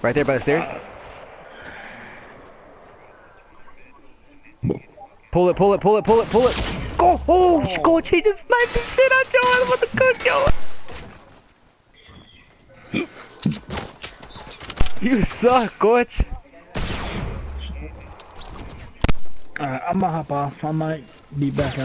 Right there by the stairs. Pull it, pull it, pull it, pull it, pull it. Go! Oh, oh. go! She just sniped the shit out yo. I with the to cook yo. You suck, coach. Alright, I'm gonna hop off. I might be back